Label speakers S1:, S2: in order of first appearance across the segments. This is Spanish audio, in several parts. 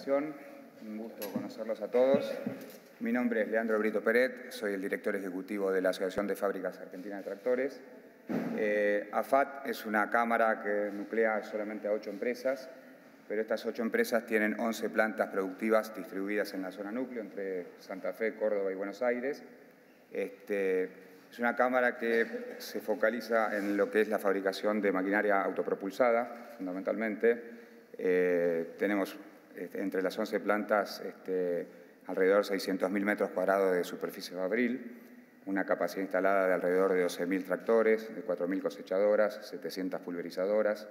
S1: invitación. Un gusto conocerlos a todos. Mi nombre es Leandro Brito Peret, soy el director ejecutivo de la Asociación de Fábricas Argentinas de Tractores. Eh, AFAT es una cámara que nuclea solamente a ocho empresas, pero estas ocho empresas tienen 11 plantas productivas distribuidas en la zona núcleo, entre Santa Fe, Córdoba y Buenos Aires. Este, es una cámara que se focaliza en lo que es la fabricación de maquinaria autopropulsada, fundamentalmente. Eh, tenemos entre las 11 plantas este, alrededor de 600.000 metros cuadrados de superficie fabril, una capacidad instalada de alrededor de 12.000 tractores, de 4.000 cosechadoras, 700 pulverizadoras.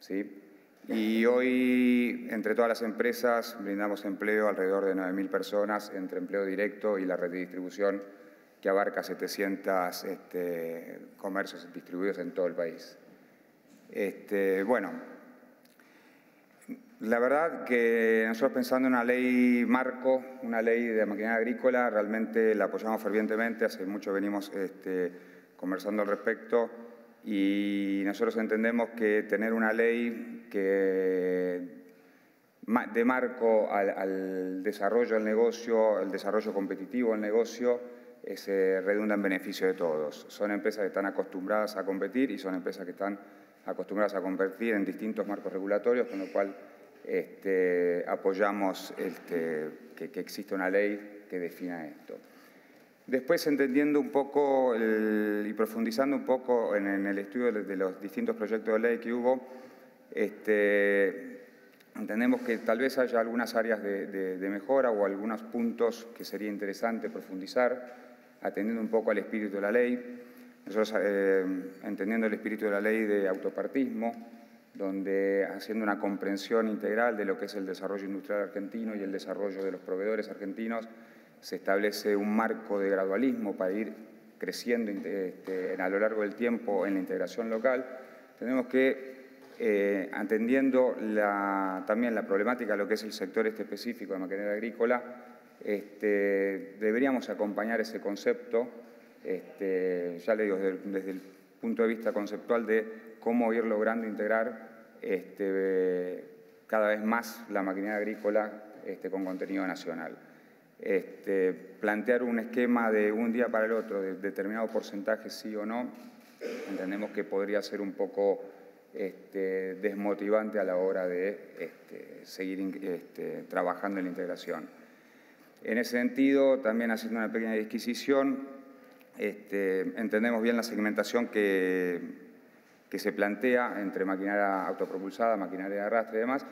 S1: ¿sí? Y hoy, entre todas las empresas, brindamos empleo alrededor de 9.000 personas entre empleo directo y la red de distribución que abarca 700 este, comercios distribuidos en todo el país. Este, bueno, la verdad que nosotros pensando en una ley marco, una ley de maquinaria agrícola, realmente la apoyamos fervientemente, hace mucho venimos este, conversando al respecto y nosotros entendemos que tener una ley que de marco al, desarrollo del negocio, el desarrollo competitivo del negocio, eh, se redunda en beneficio de todos. Son empresas que están acostumbradas a competir y son empresas que están acostumbradas a competir en distintos marcos regulatorios, con lo cual este, apoyamos este, que, exista una ley que defina esto. Después, entendiendo un poco y profundizando un poco en, el estudio de, los distintos proyectos de ley que hubo, este, entendemos que tal vez haya algunas áreas de, mejora o algunos puntos que sería interesante profundizar, atendiendo un poco al espíritu de la ley. Nosotros, eh, entendiendo el espíritu de la ley de autopartismo, donde haciendo una comprensión integral de lo que es el desarrollo industrial argentino y el desarrollo de los proveedores argentinos, se establece un marco de gradualismo para ir creciendo este, a lo largo del tiempo en la integración local. Tenemos que, eh, atendiendo también la problemática de lo que es el sector este específico de maquinaria agrícola, este, deberíamos acompañar ese concepto, este, ya le digo, desde el punto de vista conceptual de cómo ir logrando integrar este, cada vez más la maquinaria agrícola este, con contenido nacional. Este, plantear un esquema de un día para el otro, de determinado porcentaje sí o no, entendemos que podría ser un poco desmotivante a la hora de seguir trabajando en la integración. En ese sentido, también haciendo una pequeña disquisición, entendemos bien la segmentación que que se plantea entre maquinaria autopropulsada, maquinaria de arrastre y demás,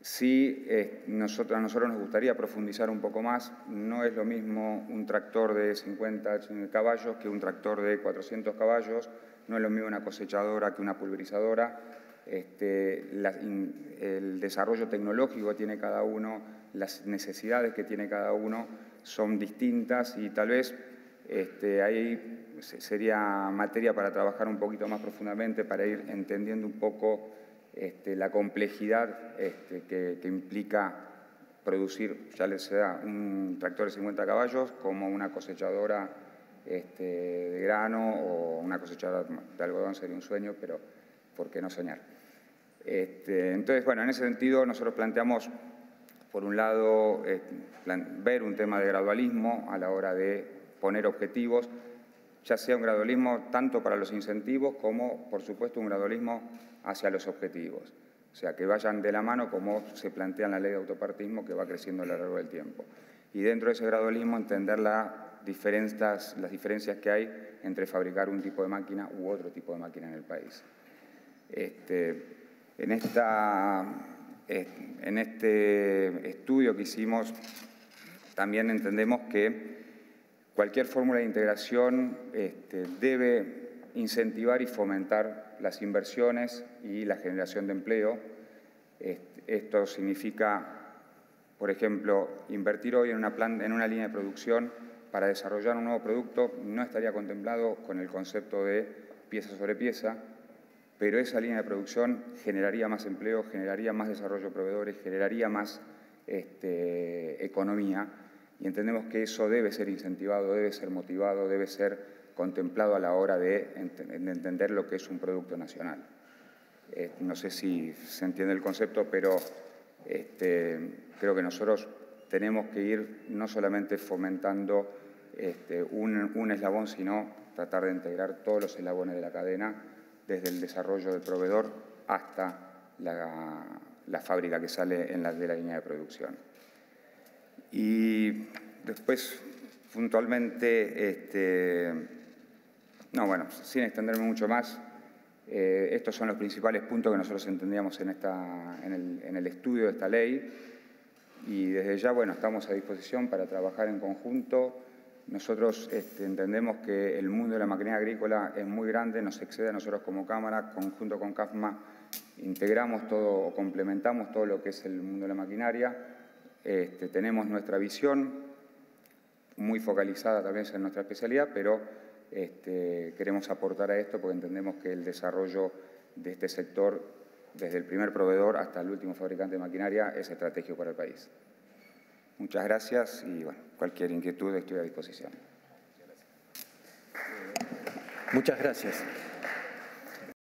S1: sí eh, nosotros, a nosotros nos gustaría profundizar un poco más. No es lo mismo un tractor de 50 caballos que un tractor de 400 caballos, no es lo mismo una cosechadora que una pulverizadora. Este, el desarrollo tecnológico que tiene cada uno, las necesidades que tiene cada uno son distintas y tal vez este, ahí sería materia para trabajar un poquito más profundamente, para ir entendiendo un poco este, la complejidad este, que, implica producir, ya les sea un tractor de 50 caballos, como una cosechadora este, de grano o una cosechadora de algodón sería un sueño, pero ¿por qué no soñar? entonces, bueno, en ese sentido nosotros planteamos, por un lado, ver un tema de gradualismo a la hora de poner objetivos, ya sea un gradualismo tanto para los incentivos como, por supuesto, un gradualismo hacia los objetivos. O sea, que vayan de la mano como se plantea en la ley de autopartismo que va creciendo a lo largo del tiempo. Y dentro de ese gradualismo entender las diferencias que hay entre fabricar un tipo de máquina u otro tipo de máquina en el país. Este, en, esta, en este estudio que hicimos también entendemos que Cualquier fórmula de integración este, debe incentivar y fomentar las inversiones y la generación de empleo. esto significa, por ejemplo, invertir hoy en una, en una línea de producción para desarrollar un nuevo producto no estaría contemplado con el concepto de pieza sobre pieza, pero esa línea de producción generaría más empleo, generaría más desarrollo de proveedores, generaría más este, economía y entendemos que eso debe ser incentivado, debe ser motivado, debe ser contemplado a la hora de, entender lo que es un producto nacional. Eh, no sé si se entiende el concepto, pero Este, creo que nosotros tenemos que ir no solamente fomentando este, un, eslabón, sino tratar de integrar todos los eslabones de la cadena, desde el desarrollo del proveedor hasta la, fábrica que sale en la, de la línea de producción. Y después, puntualmente, este, no, bueno, sin extenderme mucho más, eh, estos son los principales puntos que nosotros entendíamos en, esta, en, el, en el estudio de esta ley y desde ya, bueno, estamos a disposición para trabajar en conjunto. Nosotros este, entendemos que el mundo de la maquinaria agrícola es muy grande, nos excede a nosotros como Cámara, conjunto con CAFMA, integramos todo o complementamos todo lo que es el mundo de la maquinaria. Este, tenemos nuestra visión muy focalizada también en nuestra especialidad, pero este, queremos aportar a esto porque entendemos que el desarrollo de este sector, desde el primer proveedor hasta el último fabricante de maquinaria, es estratégico para el país. Muchas gracias y bueno, cualquier inquietud estoy a disposición.
S2: Muchas gracias.